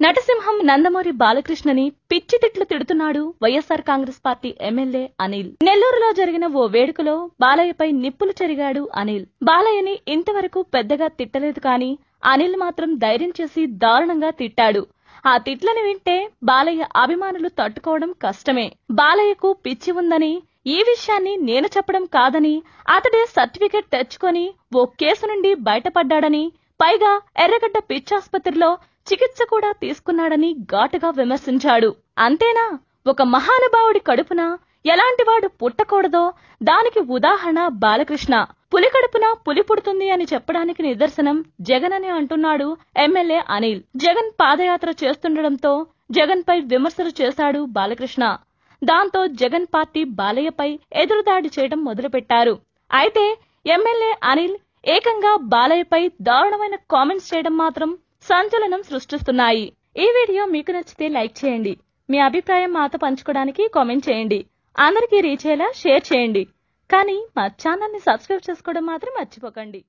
నటసింహం నందమూరి బాలకృష్ణని పిచ్చి తిట్లు తిడుతున్నాడు YSR Congress party MLA Anil. నెల్లూరులో జరిగిన ఓ వేడుకలో బాలయ్యపై నిప్పులు చెరిగాడు అనిల్. బాలయ్యని ఇంతవరకు పెద్దగా తిట్టలేదు కానీ అనిల్ మాత్రం ధైర్యం చేసి దారుణంగా తిట్టాడు. ఆ తిట్లను వింటే బాలయ్య అభిమానులు తట్టుకోవడం కష్టమే. బాలయ్యకు పిచ్చి ఉందని ఈ విషయాన్ని నేను చెప్పడం కాదని అతడే సర్టిఫికెట్ తెచ్చుకొని ఓ కేసు నుండి బయటపడ్డాడని పైగా ఎర్రగడ్డ పిచ్చాసుపత్రిలో చికిత్స కూడా తీసుకున్నాడని ఘాటుగా విమర్శించాడు. అంతేనా? ఒక మహానుభావుడి కడుపున ఎలాంటివాడు పుట్టకూడదో దానికి ఉదాహరణ బాలకృష్ణ. పులి కడుపున పులి పుడుతుంది అని చెప్పడానికి నిదర్శనం జగన్ అని అంటున్నాడు ఎమ్మెల్యే అనిల్. జగన్ పాదయాత్ర చేస్తుండటంతో జగన్ పై విమర్శలు చేశాడు బాలకృష్ణ. దాంతో జగన్ పార్టీ బాలయ్యపై ఎదురుదాడి చేయడం మొదలుపెట్టారు. అయితే ఎమ్మెల్యే అనిల్ ఏకంగా బాలయ్యపై దారుణమైన కామెంట్స్ చేయడం మాత్రం సంచలనం సృష్టిస్తున్నాయి. ఈ వీడియో మీకు నచ్చితే లైక్ చేయండి. మీ అభిప్రాయం మాతో పంచుకోవడానికి కామెంట్ చేయండి. అందరికీ రీచ్ అయ్యేలా షేర్ చేయండి. కానీ మా ఛానల్ని సబ్స్క్రైబ్ చేసుకోవడం మాత్రం మర్చిపోకండి.